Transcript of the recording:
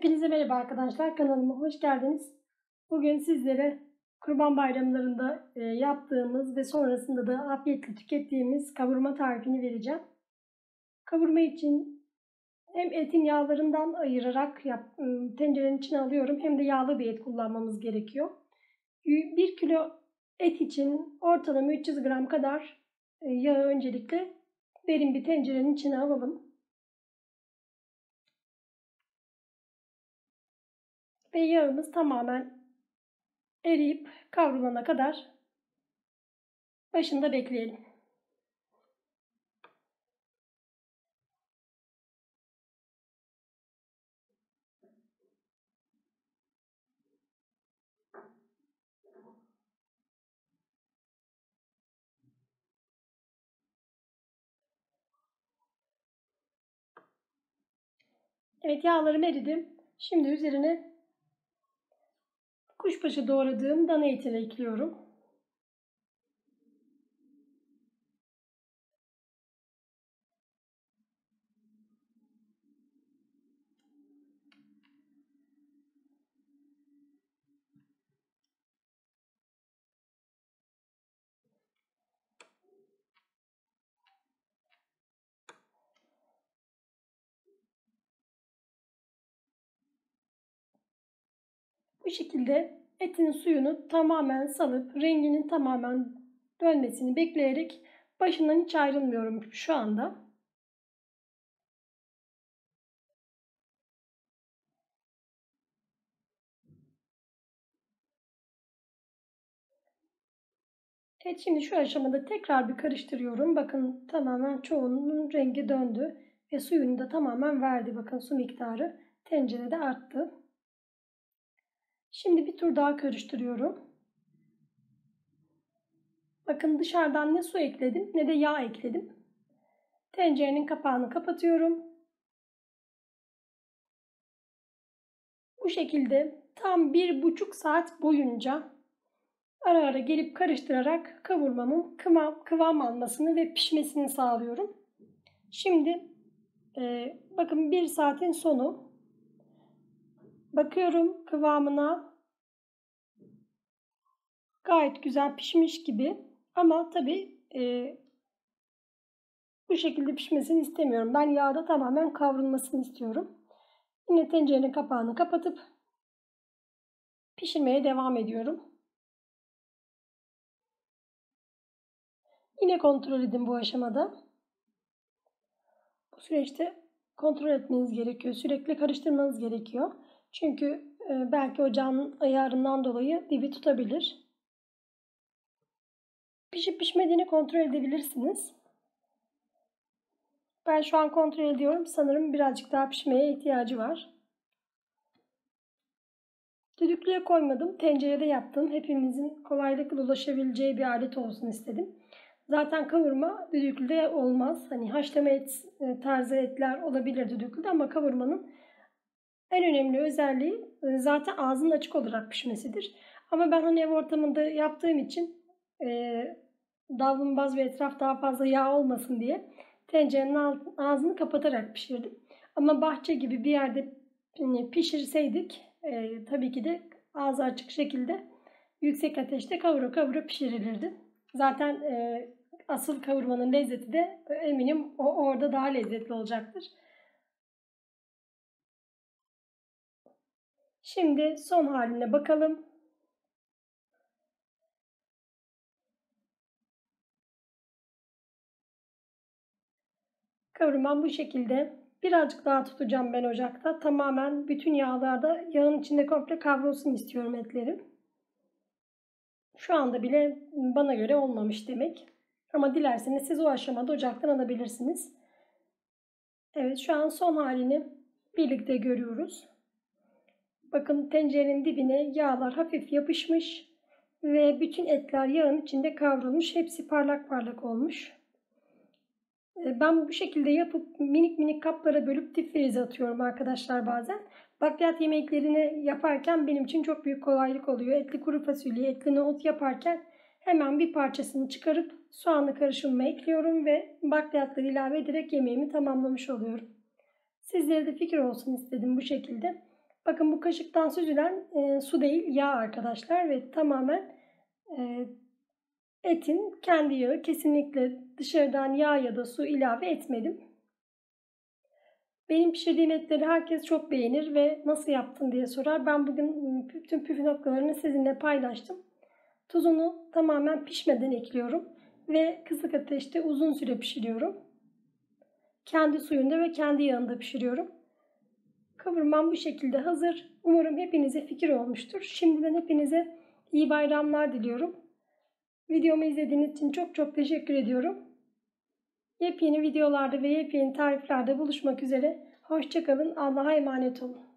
Hepinize merhaba arkadaşlar. Kanalıma hoş geldiniz. Bugün sizlere Kurban Bayramlarında e, yaptığımız ve sonrasında da afiyetle tükettiğimiz kavurma tarifini vereceğim. Kavurma için hem etin yağlarından ayırarak yap, ıı, tencerenin içine alıyorum hem de yağlı bir et kullanmamız gerekiyor. 1 kilo et için ortalama 300 gram kadar e, yağı öncelikle derin bir tencerenin içine alalım. Ve yağımız tamamen eriyip kavrulana kadar başında bekleyelim. Evet yağlarım eridi. Şimdi üzerine Kuşbaşı doğradığım dana etini ekliyorum. Bu şekilde etin suyunu tamamen salıp renginin tamamen dönmesini bekleyerek başından hiç ayrılmıyorum şu anda. Evet şimdi şu aşamada tekrar bir karıştırıyorum. Bakın tamamen çoğunun rengi döndü ve suyunu da tamamen verdi. Bakın su miktarı tencerede arttı. Şimdi bir tur daha karıştırıyorum. Bakın dışarıdan ne su ekledim ne de yağ ekledim. Tencerenin kapağını kapatıyorum. Bu şekilde tam bir buçuk saat boyunca ara ara gelip karıştırarak kavurmamın kıvam, kıvam almasını ve pişmesini sağlıyorum. Şimdi e, bakın bir saatin sonu Bakıyorum kıvamına. Gayet güzel pişmiş gibi. Ama tabi e, bu şekilde pişmesini istemiyorum. Ben yağda tamamen kavrulmasını istiyorum. Yine tencerenin kapağını kapatıp pişirmeye devam ediyorum. Yine kontrol edin bu aşamada. Bu süreçte kontrol etmeniz gerekiyor. Sürekli karıştırmanız gerekiyor. Çünkü e, belki ocağın ayarından dolayı dibi tutabilir. Pişip pişmediğini kontrol edebilirsiniz. Ben şu an kontrol ediyorum. Sanırım birazcık daha pişmeye ihtiyacı var. Düdüklüye koymadım. Tencerede yaptım. Hepimizin kolaylıkla ulaşabileceği bir alet olsun istedim. Zaten kavurma düdüklüde olmaz. Hani haşlama et e, tarzı etler olabilir düdüklüde ama kavurmanın en önemli özelliği e, zaten ağzının açık olarak pişmesidir. Ama ben hani ev ortamında yaptığım için e, davlumbaz ve etraf daha fazla yağ olmasın diye tencerenin ağzını kapatarak pişirdim. Ama bahçe gibi bir yerde pişirseydik e, tabii ki de ağzı açık şekilde yüksek ateşte kavura kavura pişirilirdi. Zaten e, asıl kavurmanın lezzeti de eminim o orada daha lezzetli olacaktır. Şimdi son haline bakalım. Kavurmam bu şekilde. Birazcık daha tutacağım ben ocakta. Tamamen bütün yağlarda yağın içinde komple kavrulsun istiyorum etlerim. Şu anda bile bana göre olmamış demek. Ama dilerseniz siz o aşamada ocaktan alabilirsiniz. Evet şu an son halini birlikte görüyoruz. Bakın tencerenin dibine yağlar hafif yapışmış ve bütün etler yağın içinde kavrulmuş. Hepsi parlak parlak olmuş. E, ben bu şekilde yapıp minik minik kaplara bölüp difrize atıyorum arkadaşlar bazen. Bakliyat yemeklerini yaparken benim için çok büyük kolaylık oluyor. Etli kuru fasulye, etli nohut yaparken hemen bir parçasını çıkarıp soğanlı karışımıma ekliyorum ve bakliyatları ilave ederek yemeğimi tamamlamış oluyorum. Sizlere de fikir olsun istedim bu şekilde. Bakın bu kaşıktan süzülen e, su değil yağ arkadaşlar ve tamamen e, etin kendi yağı. Kesinlikle dışarıdan yağ ya da su ilave etmedim. Benim pişirdiğim etleri herkes çok beğenir ve nasıl yaptın diye sorar. Ben bugün bütün püf noktalarını sizinle paylaştım. Tuzunu tamamen pişmeden ekliyorum ve kısık ateşte uzun süre pişiriyorum. Kendi suyunda ve kendi yağında pişiriyorum. Kavurmam bu şekilde hazır. Umarım hepinize fikir olmuştur. Şimdiden hepinize iyi bayramlar diliyorum. Videomu izlediğiniz için çok çok teşekkür ediyorum. Yepyeni videolarda ve yepyeni tariflerde buluşmak üzere. Hoşçakalın. Allah'a emanet olun.